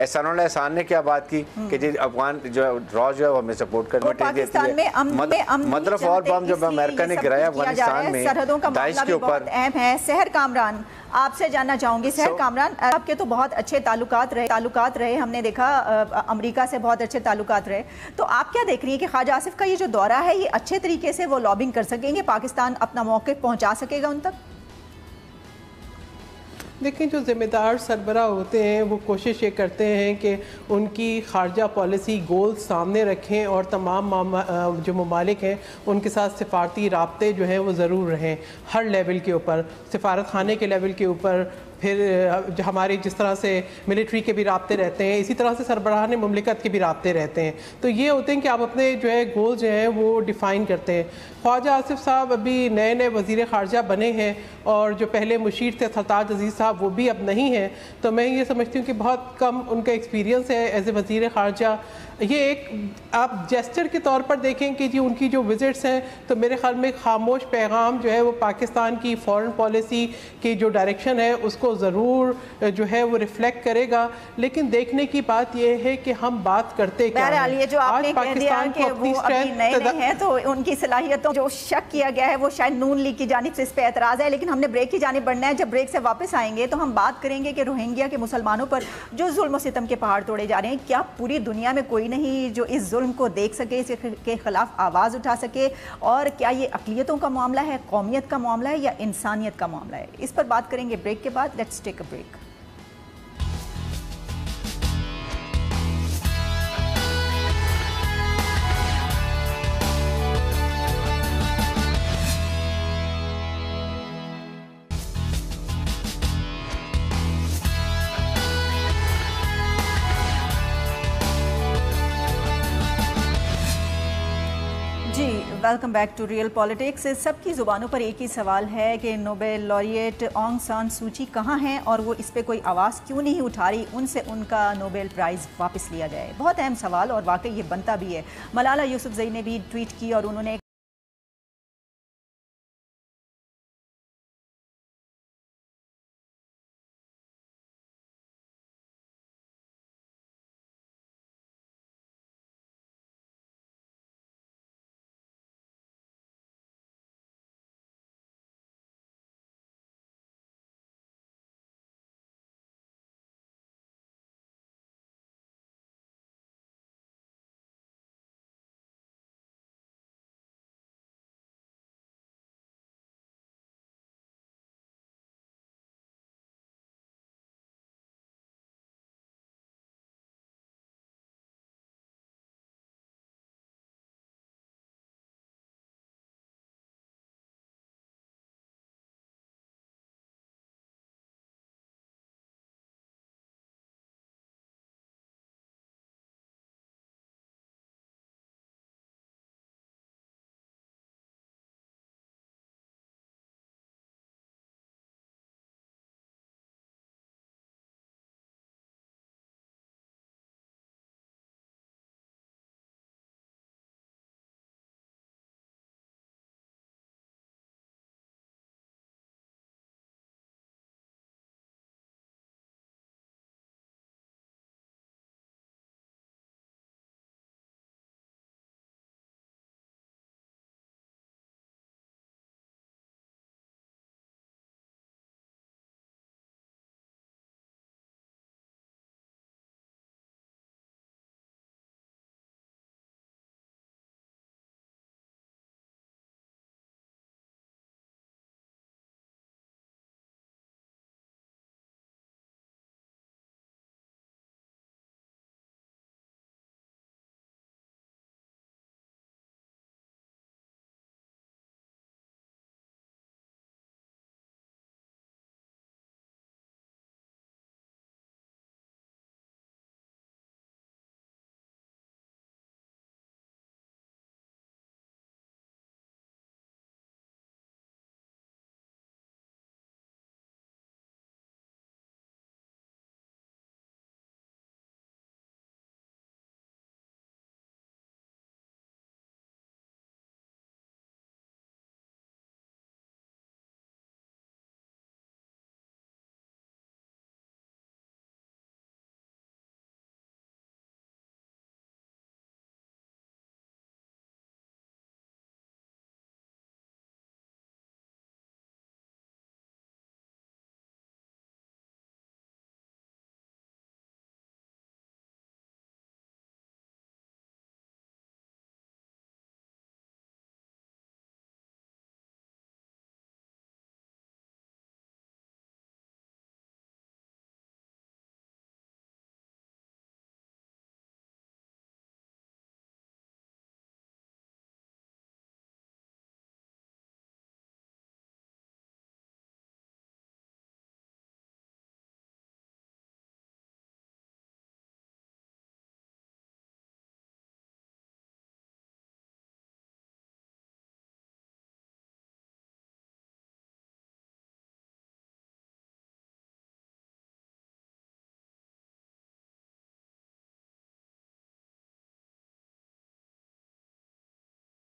احسان اللہ احسان نے کیا بات کی کہ جی افغان جو را جو ہے وہ ہمیں سپورٹ کرنے پاکستان میں مدرف اور بام جب امریکہ نے گرایا افغانستان میں سرحدوں کا معاملہ بھی بہت اہم ہے۔ سہر کامران آپ سے جاننا چاہوں گی۔ سہر کامران آپ کے تو بہت اچھے تعلقات رہے تعلقات رہے۔ ہم نے دیکھا امریکہ سے بہت اچھے تعلقات رہے۔ تو آپ کیا دیکھ رہی ہیں کہ خواجہ آصف کا یہ جو دورہ ہے یہ اچھے طریقے سے وہ لابنگ کر سکیں گے؟ پاکستان اپنا موقع پہنچا سکے گا ان تک؟ دیکھیں جو ذمہ دار سربراہ ہوتے ہیں، وہ کوشش یہ کرتے ہیں کہ ان کی خارجہ پالیسی گول سامنے رکھیں اور تمام جو ممالک ہیں، ان کے ساتھ سفارتی رابطے جو ہیں، وہ ضرور رہیں۔ ہر لیول کے اوپر، سفارت خانے کے لیول کے اوپر پھر ہمارے جس طرح سے ملٹری کے بھی رابطے رہتے ہیں، اسی طرح سے سربراہان مملکت کے بھی رابطے رہتے ہیں۔ تو یہ ہوتے ہیں کہ آپ اپنے جو ہے گول جو ہیں وہ ڈیفائن کرتے ہیں۔ خواجہ آصف صاحب ابھی نئے نئے وزیر خارجہ بنے ہیں اور جو پہلے مشیر تھے، سرتاج عزیز صاحب، وہ بھی اب نہیں ہیں۔ تو میں یہ سمجھتی ہوں کہ بہت کم ان کا ایکسپیرینس ہے ایز اے وزیر خارجہ۔ یہ ایک، آپ جیسچر کے طور پر دیکھیں کہ جی ان کی جو وزٹس ہیں، تو میرے خیال میں خاموش پیغام جو ہے وہ پاکستان کی فورن پالیسی کی جو ڈائریکشن ہے، اس کو ضرور جو ہے وہ ریفلیکٹ کرے گا۔ لیکن دیکھنے کی بات یہ ہے کہ ہم بات کرتے کیا ہیں؟ جو آپ نے کہہ دیا کہ وہ ابھی نئے نئے ہیں تو ان کی صلاحیتوں جو شک کیا گیا ہے وہ شاید نون لیگ کی جانب سے اس پہ اعتراض ہے۔ لیکن ہم نے بریک کی جانب بڑھنا ہے۔ جب بریک سے واپس آئیں گے تو ہم بات کریں گے کہ روہنگیا کے مسلمانوں پر جو ظلم و ستم کے پہاڑ توڑے جا رہے ہیں کیا پوری دنیا میں کوئی نہیں جو اس ظلم کو دیکھ سکے اس کے خلاف آواز اٹھا سکے؟ اور کیا یہ اقلیتوں کا معاملہ ہے قومیت کا معاملہ ہے یا انسانیت کا معاملہ ہے؟ اس پر بات کریں گے بریک کے بعد۔ Let's take a break welcome back to real politics سب کی زبانوں پر ایک ہی سوال ہے کہ نوبیل لوریٹ آنگ سان سوچی کہاں ہیں اور وہ اس پہ کوئی آواز کیوں نہیں اٹھا رہی؟ ان سے ان کا نوبیل پرائز واپس لیا جائے۔ بہت اہم سوال اور واقعی یہ بنتا بھی ہے۔ ملالہ یوسف زئی نے بھی ٹویٹ کی اور انہوں نے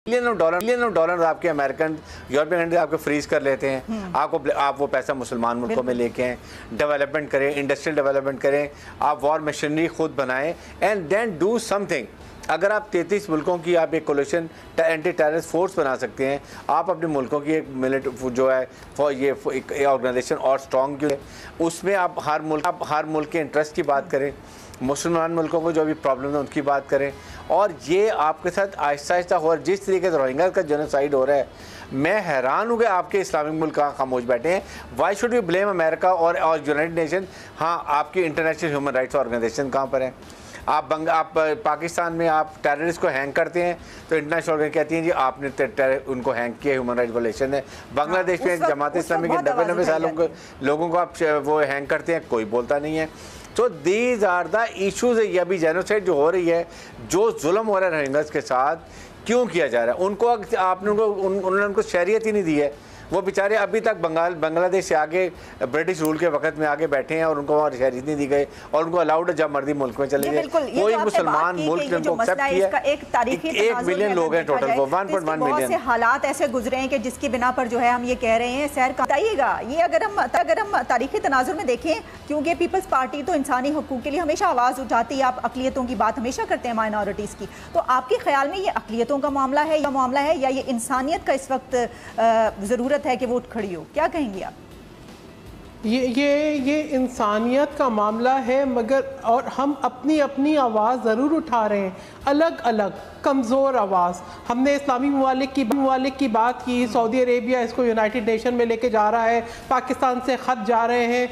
million dollar million of dollar آپ کے امریکن یورپین کنٹری آپ کو فریز کر لیتے ہیں۔ آپ کو آپ وہ پیسہ مسلمان ملکوں میں لے کے ہیں ڈیولپمنٹ کریں انڈسٹریل ڈیولپمنٹ کریں۔ آپ وار مشینری خود بنائیں۔ And then do something اگر آپ تینتیس ملکوں کی آپ ایک کولیشن اینٹی ٹیررس فورس بنا سکتے ہیں، آپ اپنے ملکوں کی ایک ملٹ جو ہے یہ آرگنائزیشن اور اسٹرانگ جو ہے؟ اس میں آپ ہر ملک، آپ ہر ملک کے انٹرسٹ کی بات کریں، مسلمان ملکوں کو جو بھی پرابلم ہے ان کی بات کریں۔ اور یہ آپ کے ساتھ آہستہ آہستہ ہو رہا ہے، جس طریقے سے روہنگا کا جنوسائڈ ہو رہا ہے۔ میں حیران ہوں کہ آپ کے اسلامک ملک کہاں خاموش بیٹھے ہیں۔ Why should you blame America اور یونائٹڈ نیشن ہاں آپ کی انٹرنیشنل ہیومن رائٹس آرگنائزیشن کہاں پر ہیں آپ بنگ آپ پاکستان میں آپ ٹیررسٹ کو ہینگ کرتے ہیں تو انٹرنیشنل آرگن کہتی ہیں جی آپ نے ان کو ہینگ کیا ہیومن رائٹس ولیشن ہے۔ بنگلہ دیش میں جماعت اسلامی کے نبے نبے سالوں کو لوگوں کو آپ وہ ہینگ کرتے ہیں کوئی بولتا نہیں ہے۔ تو دیز آر دا ایشوز یہ ابھی جینوسائڈ جو ہو رہی ہے جو ظلم ہو رہا ہے روہنگس کے ساتھ کیوں کیا جا رہا ہے؟ ان کو آپ نے ان کو انہوں نے ان کو شہریت ہی نہیں دی ہے۔ وہ بیچارے ابھی تک بنگال بنگلہ دیش سے آگے برٹش رول کے وقت میں آگے بیٹھے ہیں اور ان کو وہاں نہیں دی گئی اور ان کو الاؤڈ جب مردی ملک میں چلے گئے۔ کوئی مسلمان ملک نے ان کو ایکسپٹ کیا ایک ملین لوگ ہیں ٹوٹل وہ ون پوائنٹ ون ملین حالات ایسے گزرے ہیں کہ جس کی بنا پر جو ہے ہم یہ کہہ رہے ہیں سیر بتائیے گا یہ اگر ہم اگر ہم تاریخی تناظر میں دیکھیں کیونکہ پیپلز پارٹی تو انسانی حقوق کے لیے ہمیشہ آواز اٹھاتی ہے آپ اقلیتوں کی بات ہمیشہ کرتے ہیں مائنورٹیز کی۔ تو آپ کے خیال میں یہ اقلیتوں کا معاملہ ہے یا معاملہ ہے یا یہ انسانیت کا اس وقت ضرورت ہے کہ وہ اٹھ کھڑی ہو۔ کیا کہیں گے آپ؟ یہ یہ انسانیت کا معاملہ ہے، مگر اور ہم اپنی اپنی آواز ضرور اٹھا رہے ہیں۔ الگ الگ۔ کمزور آواز۔ ہم نے اسلامی ممالک کی ممالک کی بات کی، سعودی عربیہ اس کو یونائٹڈ نیشن میں لے کے جا رہا ہے، پاکستان سے خط جا رہے ہیں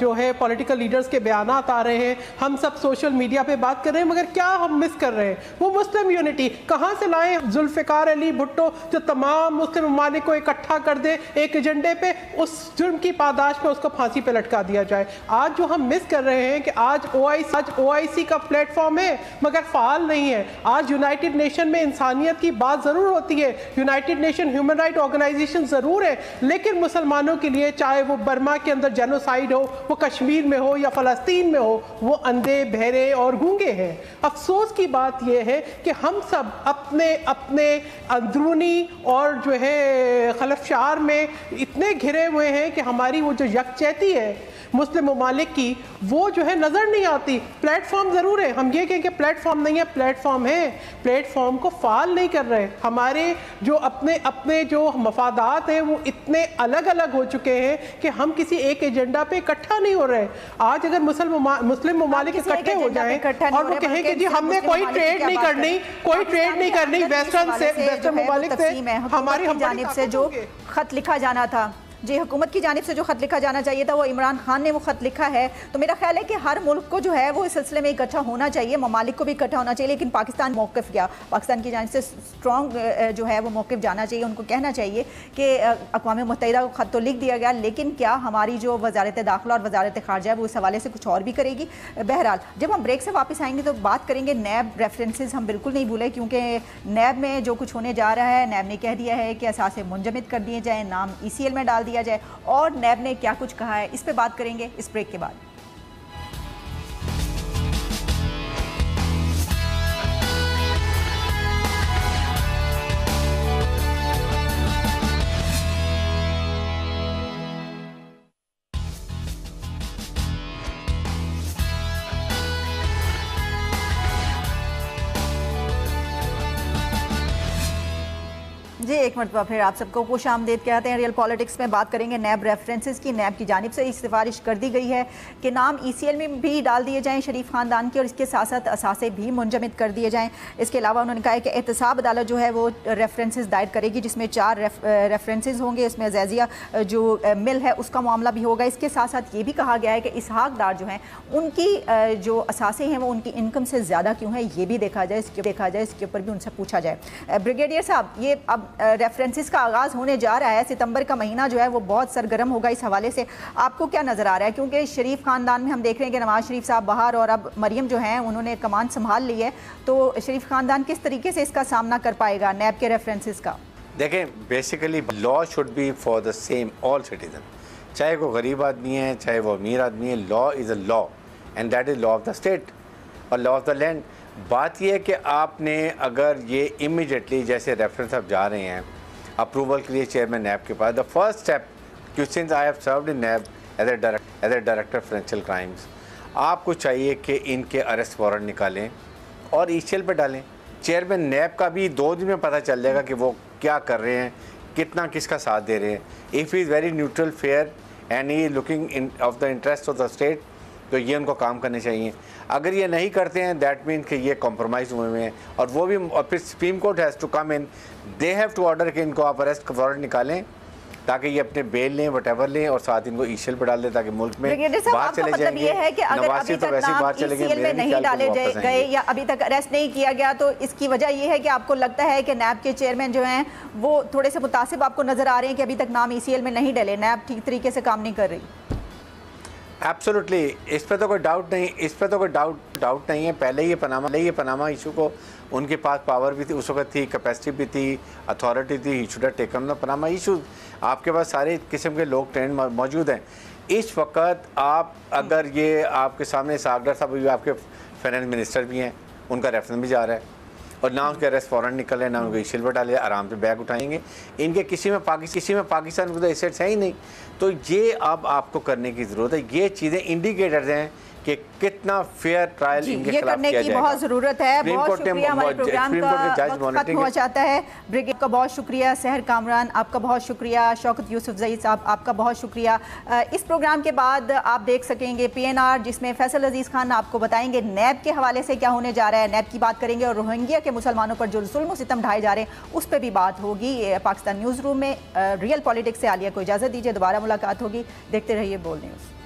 جو ہے پولیٹیکل لیڈرز کے بیانات آ رہے ہیں۔ ہم سب سوشل میڈیا پہ بات کر رہے ہیں، مگر کیا ہم مس کر رہے ہیں؟ وہ مسلم یونٹی کہاں سے لائیں ذوالفقار علی بھٹو جو تمام مسلم ممالک کو اکٹھا کر دے ایک ایجنڈے پہ، اس جرم کی پاداش پہ اس کو پھانسی پہ لٹکا دیا جائے۔ آج جو ہم مس کر رہے ہیں کہ آج او آئی آج او آئی سی کا پلیٹ فارم ہے، مگر فعال نہیں ہے۔ آج یونائٹڈ نیشن میں انسانیت کی بات ضرور ہوتی ہے۔ United nation human right organization ضرور ہے۔ لیکن مسلمانوں کے لیے چاہے وہ برما کے اندر جینوسائیڈ ہو، وہ کشمیر میں ہو یا فلسطین میں ہو، وہ اندھے، بہرے اور گونگے ہیں۔ افسوس کی بات یہ ہے کہ ہم سب اپنے اپنے اندرونی اور جو ہے خلف شعار میں اتنے گھرے ہوئے ہیں کہ ہماری وہ جو یکچیتی ہے، مسلم ممالک کی، وہ جو ہے نظر نہیں آتی۔ پلیٹ فارم ضرور ہے۔ ہم یہ کہیں کہ پلیٹ فارم نہیں ہے پلیٹ فارم ہے پلیٹ فارم کو فعال نہیں کر رہے. ہمارے جو اپنے اپنے جو مفادات ہیں وہ اتنے الگ الگ ہو چکے ہیں کہ ہم کسی ایک ایجنڈا پہ اکٹھا نہیں ہو رہے. آج اگر مسلم ممالک اکٹھے ہو جائیں اور وہ کہیں کہ جی ہم نے کوئی ٹریڈ نہیں کرنی کوئی ٹریڈ نہیں کرنی ویسٹرن سے ویسٹرن ممالک سے ہماری جانب سے جو خط لکھا جانا تھا۔ جی حکومت کی جانب سے جو خط لکھا جانا چاہیے تھا، وہ عمران خان نے وہ خط لکھا ہے۔ تو میرا خیال ہے کہ ہر ملک کو جو ہے، وہ اس سلسلے میں اکٹھا ہونا چاہیے، ممالک کو بھی اکٹھا ہونا چاہیے، لیکن پاکستان موقف کیا؟ پاکستان کی جانب سے اسٹرانگ جو ہے، وہ موقف جانا چاہیے، ان کو کہنا چاہیے کہ اقوام متحدہ کو خط تو لکھ دیا گیا، لیکن کیا ہماری جو وزارت داخلہ اور وزارت خارجہ ہے، وہ اس حوالے سے کچھ اور بھی کرے گی؟ بہرحال، جب ہم بریک سے واپس آئیں گے تو بات کریں گے نیب ریفرنسز ہم بالکل نہیں بھولے، کیونکہ نیب میں جو کچھ ہونے جا رہا ہے، نیب نے کہہ دیا ہے کہ اثاثے منجمد کر دیے جائیں، نام ای سی ایل میں ڈال دیا جائے اور نیب نے کیا کچھ کہا ہے؟ اس پہ بات کریں گے اس بریک کے بعد۔ ایک مرتبہ پھر آپ سب کو خوش آمدید کہتے ہیں۔ ریئل پالیٹکس میں بات کریں گے نیب ریفرنسز کی۔ نیب کی جانب سے سفارش کر دی گئی ہے کہ نام ای سی ایل میں بھی ڈال دیے جائیں شریف خاندان کی اور اس کے ساتھ ساتھ اثاثے بھی منجمد کر دیے جائیں۔ اس کے علاوہ انہوں نے کہا ہے کہ احتساب عدالت جو ہے وہ ریفرنسز دائر کرے گی، جس میں چار ریفرنسز ہوں گے۔ اس میں زیزیہ جو مل ہے اس کا معاملہ بھی ہوگا۔ اس کے ساتھ ساتھ یہ بھی کہا گیا ہے کہ اسحاق دار جو ہیں، ان کی جو اثاثے ہیں وہ ان کی انکم سے زیادہ کیوں ہیں؟ یہ بھی دیکھا جائے، اس کے دیکھا جائے، اس کے اوپر بھی ان سے پوچھا جائے۔ بریگیڈیئر صاحب، یہ اب ریفرنسز کا آغاز ہونے جا رہا ہے۔ ستمبر کا مہینہ جو ہے وہ بہت سرگرم ہوگا۔ اس حوالے سے آپ کو کیا نظر آ رہا ہے؟ کیونکہ شریف خاندان میں ہم دیکھ رہے ہیں کہ نواز شریف صاحب باہر اور اب مریم جو ہیں، انہوں نے کمان سنبھال لی ہے۔ تو شریف خاندان کس طریقے سے اس کا سامنا کر پائے گا نیب کے ریفرنسز کا؟ دیکھیں basically law should be for the same all citizen چاہے وہ غریب آدمی ہے، چاہے وہ امیر آدمی ہے law is a law and that is law of the state اور لا آف دا لینڈ بات یہ ہے کہ آپ نے اگر یہ امیجیٹلی جیسے ریفرنس آپ جا رہے ہیں اپروول کے لیے چیئرمین نیب کے پاس دا فرسٹ اسٹیپ کیونکہ I have served in NAB as a as a director financial crimes آپ کو چاہیے کہ ان کے ارسٹ وارنٹ نکالیں اور ای سیل پہ ڈالیں۔ چیئرمین نیب کا بھی دو دن میں پتہ چل جائے گا کہ وہ کیا کر رہے ہیں، کتنا کس کا ساتھ دے رہے ہیں۔ If is very neutral fair and he looking of the interest of the state تو یہ ان کو کام کرنے چاہیے۔ اگر یہ نہیں کرتے ہیں دیٹ مین کہ یہ کمپرومائز ہوئے ہوئے ہیں۔ اور وہ بھی اور پھر supreme court has to come in they have to order کہ ان کو آپ اریسٹ وارنٹ نکالیں تاکہ یہ اپنے بیل لیں وٹ ایور لیں اور ساتھ ان کو ایشل پہ ڈال دیں تاکہ ملک میں باہر چلے مطلب جائیں گے۔ نواز تو ویسے باہر چلے گئے میں نہیں ڈالے گئے یا ابھی تک اریسٹ نہیں کیا گیا تو اس کی وجہ یہ ہے کہ آپ کو لگتا ہے کہ نیب کے چیئرمین جو ہیں وہ تھوڑے سے متاثب آپ کو نظر آ رہے ہیں کہ ابھی تک نام ای سی ایل میں نہیں ڈلے نیب ٹھیک طریقے سے کام نہیں کر رہی۔ ایپسولوٹلی اس پہ تو کوئی ڈاؤٹ نہیں، اس پہ تو کوئی ڈاؤٹ ڈاؤٹ نہیں ہے۔ پہلے یہ پناما یہ پناما ایشو کو ان کے پاس پاور بھی تھی، اس وقت تھی کیپیسٹی بھی تھی اتھارٹی تھی۔ Issue taken the Panama issue آپ کے پاس سارے قسم کے لوگ ٹرینڈ موجود ہیں۔ اس وقت آپ اگر یہ آپ کے سامنے ساگڈر صاحب آپ کے فائنینس منسٹر بھی ہیں، ان کا ریفرنس بھی جا رہا ہے۔ اور نہ اس کے ریسٹ نکلے، نہ ان کو ایشل ڈالے، آرام سے بیگ اٹھائیں گے۔ ان کے کسی میں پاکستان کسی میں پاکستان کو تو ایسیٹس ہیں ہی نہیں۔ تو یہ اب آپ کو کرنے کی ضرورت ہے۔ یہ چیزیں انڈیکیٹرز ہیں کہ کتنا فیئر ٹرائل جی یہ کرنے کی بہت ضرورت ہے۔ بہت شکریہ ہمارے پروگرام کا ختم ہوا چاہتا ہے۔ بریگیڈ کا بہت شکریہ سہر کامران آپ کا بہت شکریہ شوکت یوسف زعید صاحب آپ کا بہت شکریہ۔ اس پروگرام کے بعد آپ دیکھ سکیں گے پی این آر جس میں فیصل عزیز خان آپ کو بتائیں گے نیب کے حوالے سے کیا ہونے جا رہا ہے۔ نیب کی بات کریں گے اور روہنگیا کے مسلمانوں پر جو ظلم و ستم ڈھائے جا رہے ہیں اس پہ بھی بات ہوگی۔ پاکستان نیوز روم میں ریئل پالیٹکس سے عالیہ کو اجازت دیجیے دوبارہ ملاقات ہوگی۔ دیکھتے رہیے بول نیوز۔